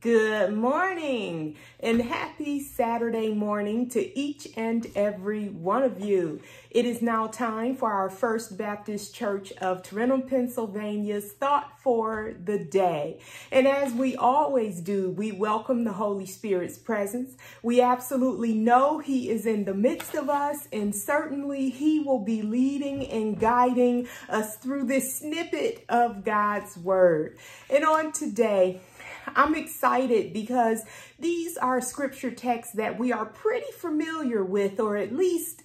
Good morning and happy Saturday morning to each and every one of you. It is now time for our First Baptist Church of Tarentum, Pennsylvania's Thought for the Day. And as we always do, we welcome the Holy Spirit's presence. We absolutely know He is in the midst of us and certainly He will be leading and guiding us through this snippet of God's Word. And on today, I'm excited because these are scripture texts that we are pretty familiar with, or at least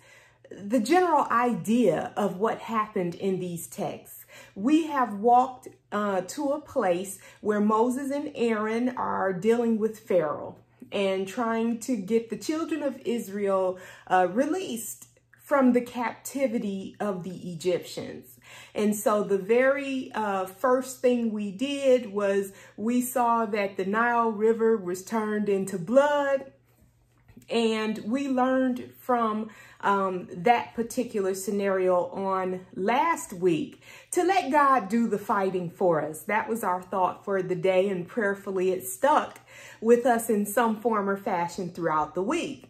the general idea of what happened in these texts. We have walked uh, to a place where Moses and Aaron are dealing with Pharaoh and trying to get the children of Israel uh, released from the captivity of the Egyptians. And so the very uh, first thing we did was we saw that the Nile River was turned into blood. And we learned from um, that particular scenario on last week to let God do the fighting for us. That was our thought for the day and prayerfully it stuck with us in some form or fashion throughout the week.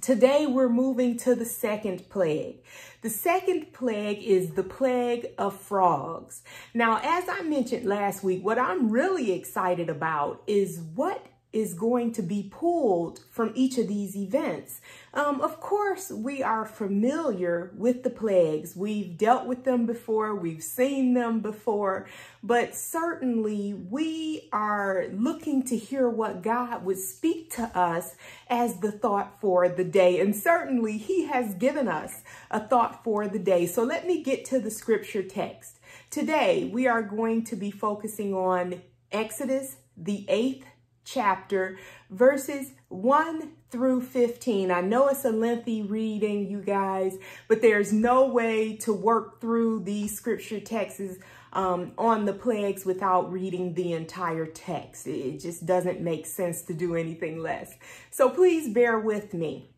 Today we're moving to the second plague. The second plague is the plague of frogs. Now, as I mentioned last week, what I'm really excited about is what is going to be pulled from each of these events. Um, of course, we are familiar with the plagues. We've dealt with them before, we've seen them before, but certainly we are looking to hear what God would speak to us as the thought for the day. And certainly he has given us a thought for the day. So let me get to the scripture text. Today, we are going to be focusing on Exodus, the eighth chapter, verses 1 through 15. I know it's a lengthy reading, you guys, but there's no way to work through these scripture texts um, on the plagues without reading the entire text. It just doesn't make sense to do anything less. So please bear with me.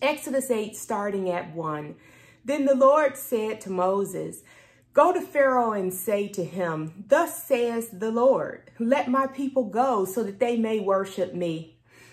Exodus 8, starting at 1. Then the Lord said to Moses, Go to Pharaoh and say to him, Thus says the Lord, let my people go so that they may worship me.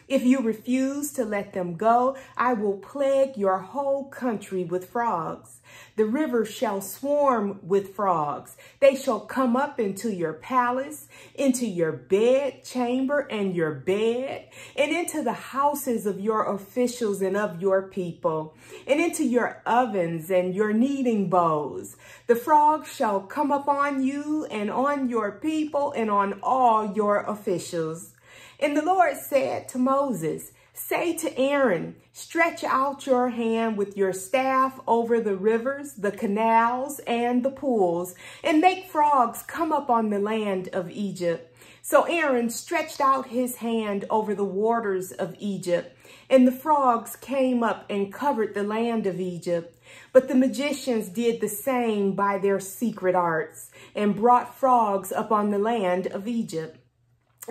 If you refuse to let them go, I will plague your whole country with frogs. The rivers shall swarm with frogs. They shall come up into your palace, into your bed chamber and your bed, and into the houses of your officials and of your people, and into your ovens and your kneading bowls. The frogs shall come upon you and on your people and on all your officials. And the Lord said to Moses, Say to Aaron, stretch out your hand with your staff over the rivers, the canals, and the pools, and make frogs come up on the land of Egypt. So Aaron stretched out his hand over the waters of Egypt, and the frogs came up and covered the land of Egypt. But the magicians did the same by their secret arts, and brought frogs up on the land of Egypt.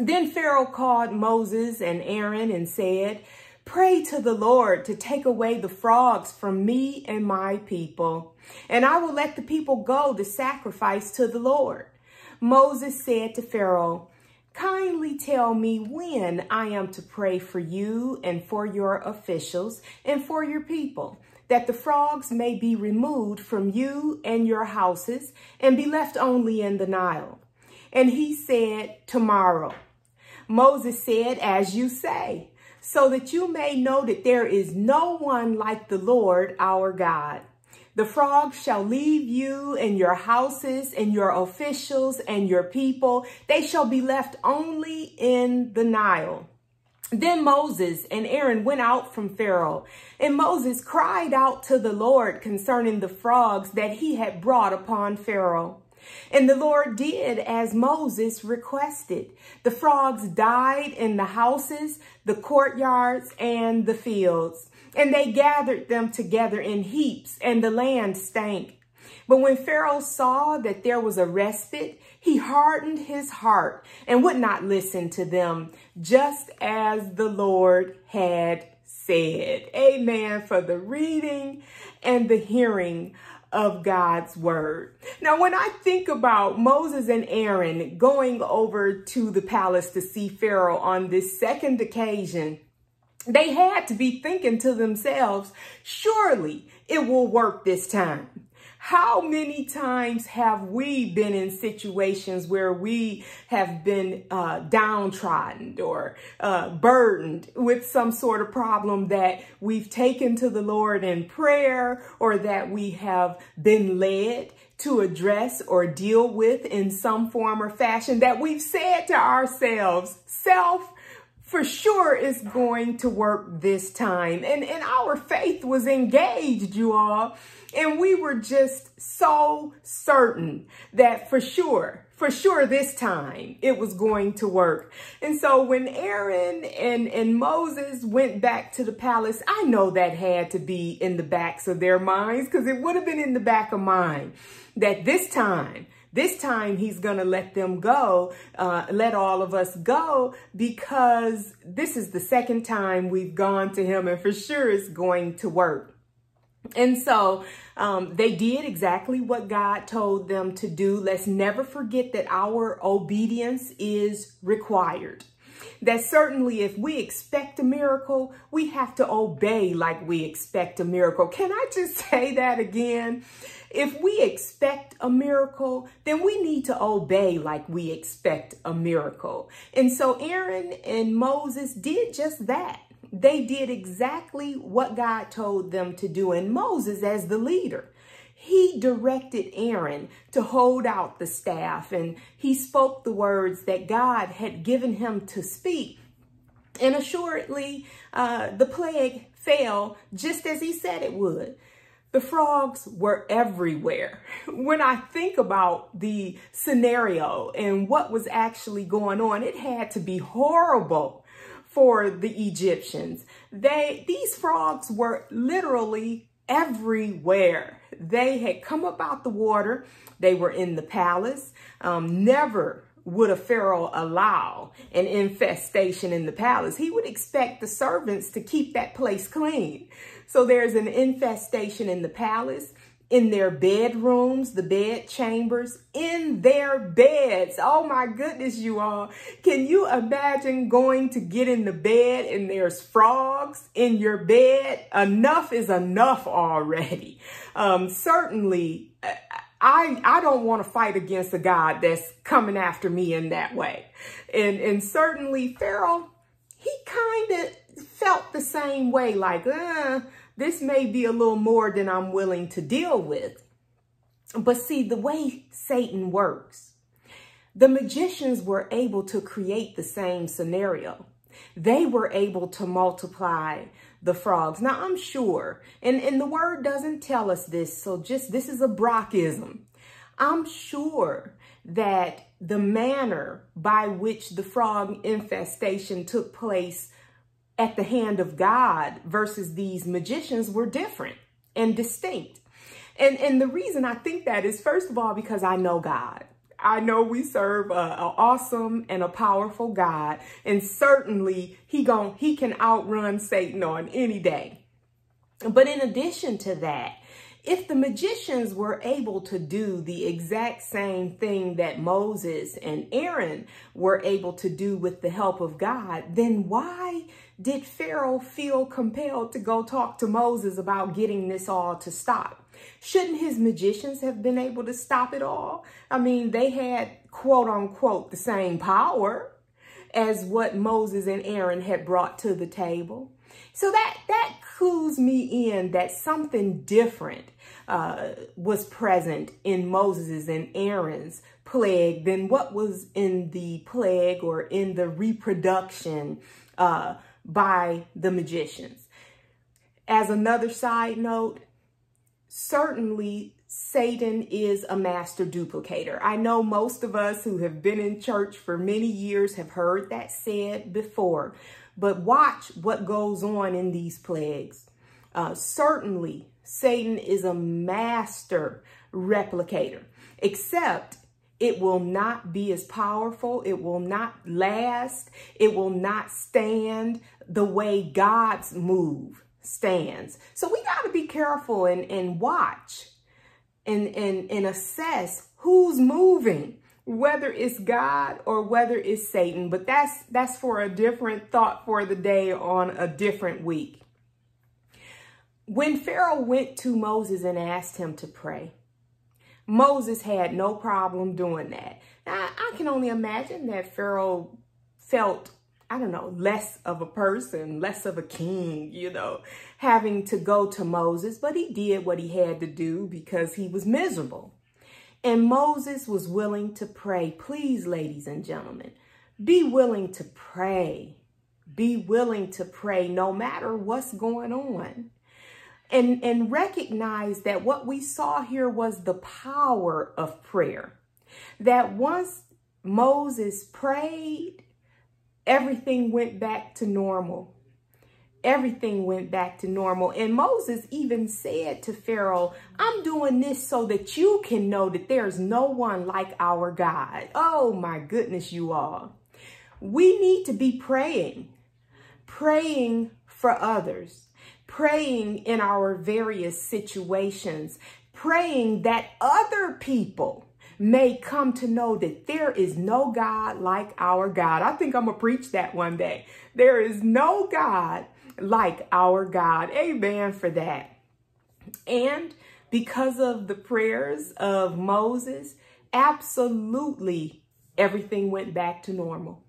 Then Pharaoh called Moses and Aaron and said, Pray to the Lord to take away the frogs from me and my people, and I will let the people go to sacrifice to the Lord. Moses said to Pharaoh, Kindly tell me when I am to pray for you and for your officials and for your people, that the frogs may be removed from you and your houses and be left only in the Nile. And he said, Tomorrow. Moses said, as you say, so that you may know that there is no one like the Lord our God. The frogs shall leave you and your houses and your officials and your people. They shall be left only in the Nile. Then Moses and Aaron went out from Pharaoh, and Moses cried out to the Lord concerning the frogs that he had brought upon Pharaoh. And the Lord did as Moses requested. The frogs died in the houses, the courtyards, and the fields. And they gathered them together in heaps, and the land stank. But when Pharaoh saw that there was a respite, he hardened his heart and would not listen to them, just as the Lord had said. Amen for the reading and the hearing of God's word. Now, when I think about Moses and Aaron going over to the palace to see Pharaoh on this second occasion, they had to be thinking to themselves, surely it will work this time. How many times have we been in situations where we have been uh, downtrodden or uh, burdened with some sort of problem that we've taken to the Lord in prayer or that we have been led to address or deal with in some form or fashion that we've said to ourselves, self, for sure is going to work this time. And, and our faith was engaged, you all. And we were just so certain that for sure, for sure this time it was going to work. And so when Aaron and, and Moses went back to the palace, I know that had to be in the backs of their minds because it would have been in the back of mine that this time this time he's going to let them go, uh, let all of us go because this is the second time we've gone to him and for sure it's going to work. And so um, they did exactly what God told them to do. Let's never forget that our obedience is required that certainly if we expect a miracle, we have to obey like we expect a miracle. Can I just say that again? If we expect a miracle, then we need to obey like we expect a miracle. And so Aaron and Moses did just that. They did exactly what God told them to do. And Moses, as the leader, he directed Aaron to hold out the staff and he spoke the words that God had given him to speak. And assuredly, uh, the plague fell just as he said it would. The frogs were everywhere. When I think about the scenario and what was actually going on, it had to be horrible for the Egyptians. They, these frogs were literally everywhere. They had come up out the water. They were in the palace. Um, never would a pharaoh allow an infestation in the palace. He would expect the servants to keep that place clean. So there's an infestation in the palace in their bedrooms, the bed chambers, in their beds. Oh my goodness, you all. Can you imagine going to get in the bed and there's frogs in your bed? Enough is enough already. Um, certainly, I, I don't want to fight against a God that's coming after me in that way. And, and certainly Pharaoh, he kind of felt the same way, like, uh, this may be a little more than I'm willing to deal with. But see, the way Satan works, the magicians were able to create the same scenario. They were able to multiply the frogs. Now, I'm sure, and, and the word doesn't tell us this, so just this is a Brockism. I'm sure that the manner by which the frog infestation took place at the hand of God versus these magicians were different and distinct. And, and the reason I think that is, first of all, because I know God. I know we serve an awesome and a powerful God, and certainly he gon he can outrun Satan on any day. But in addition to that, if the magicians were able to do the exact same thing that Moses and Aaron were able to do with the help of God, then why did Pharaoh feel compelled to go talk to Moses about getting this all to stop? Shouldn't his magicians have been able to stop it all? I mean, they had quote unquote the same power as what Moses and Aaron had brought to the table. So that, that clues me in that something different uh, was present in Moses and Aaron's plague than what was in the plague or in the reproduction uh, by the magicians. As another side note, certainly Satan is a master duplicator. I know most of us who have been in church for many years have heard that said before, but watch what goes on in these plagues. Uh, certainly, Satan is a master replicator, except it will not be as powerful. It will not last. It will not stand the way God's move stands. So we got to be careful and, and watch and, and, and assess who's moving, whether it's God or whether it's Satan. But that's, that's for a different thought for the day on a different week. When Pharaoh went to Moses and asked him to pray, Moses had no problem doing that. Now, I can only imagine that Pharaoh felt, I don't know, less of a person, less of a king, you know, having to go to Moses, but he did what he had to do because he was miserable. And Moses was willing to pray. Please, ladies and gentlemen, be willing to pray. Be willing to pray no matter what's going on and, and recognize that what we saw here was the power of prayer. That once Moses prayed, everything went back to normal. Everything went back to normal. And Moses even said to Pharaoh, I'm doing this so that you can know that there's no one like our God. Oh my goodness, you all. We need to be praying, praying for others praying in our various situations, praying that other people may come to know that there is no God like our God. I think I'm going to preach that one day. There is no God like our God. Amen for that. And because of the prayers of Moses, absolutely everything went back to normal.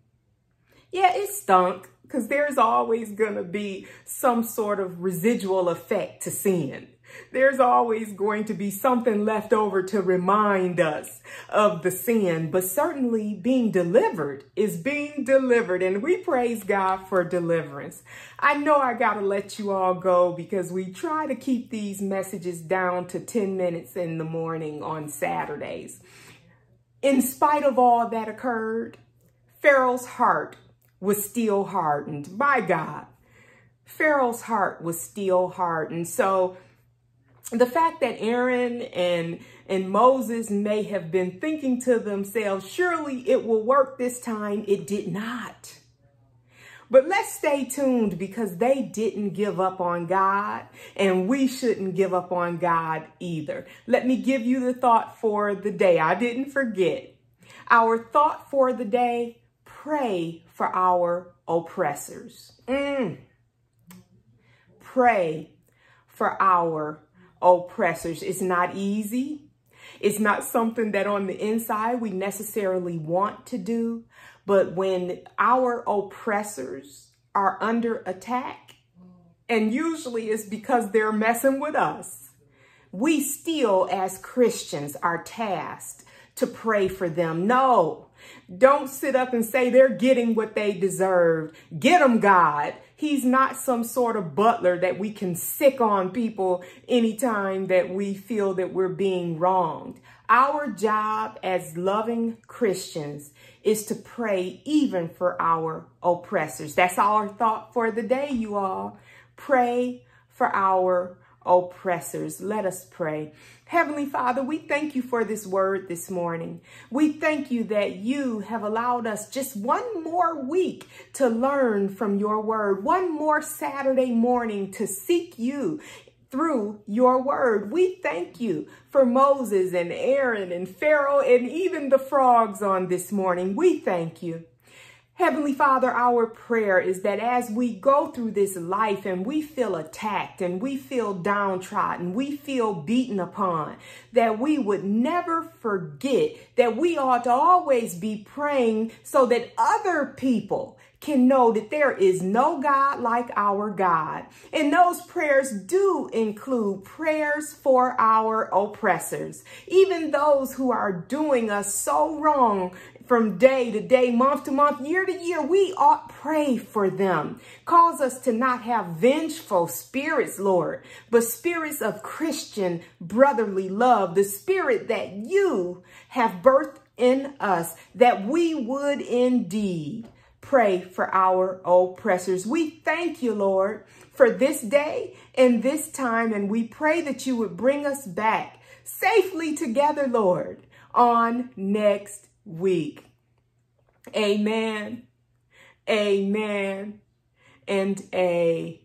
Yeah, it stunk because there's always going to be some sort of residual effect to sin. There's always going to be something left over to remind us of the sin, but certainly being delivered is being delivered, and we praise God for deliverance. I know I got to let you all go because we try to keep these messages down to 10 minutes in the morning on Saturdays. In spite of all that occurred, Pharaoh's heart was still hardened. by God. Pharaoh's heart was still hardened. So the fact that Aaron and and Moses may have been thinking to themselves, surely it will work this time, it did not. But let's stay tuned because they didn't give up on God and we shouldn't give up on God either. Let me give you the thought for the day. I didn't forget. Our thought for the day, pray for our oppressors. Mm. Pray for our oppressors. It's not easy. It's not something that on the inside we necessarily want to do. But when our oppressors are under attack, and usually it's because they're messing with us, we still as Christians are tasked to pray for them. No, don't sit up and say they're getting what they deserve. Get them, God. He's not some sort of butler that we can sic on people anytime that we feel that we're being wronged. Our job as loving Christians is to pray even for our oppressors. That's our thought for the day, you all. Pray for our oppressors. Let us pray. Heavenly Father, we thank you for this word this morning. We thank you that you have allowed us just one more week to learn from your word, one more Saturday morning to seek you through your word. We thank you for Moses and Aaron and Pharaoh and even the frogs on this morning. We thank you. Heavenly Father, our prayer is that as we go through this life and we feel attacked and we feel downtrodden, we feel beaten upon, that we would never forget that we ought to always be praying so that other people can know that there is no God like our God. And those prayers do include prayers for our oppressors, even those who are doing us so wrong from day to day, month to month, year to year, we ought pray for them. Cause us to not have vengeful spirits, Lord, but spirits of Christian brotherly love, the spirit that you have birthed in us, that we would indeed pray for our oppressors. We thank you, Lord, for this day and this time, and we pray that you would bring us back safely together, Lord, on next week. Amen, amen, and amen.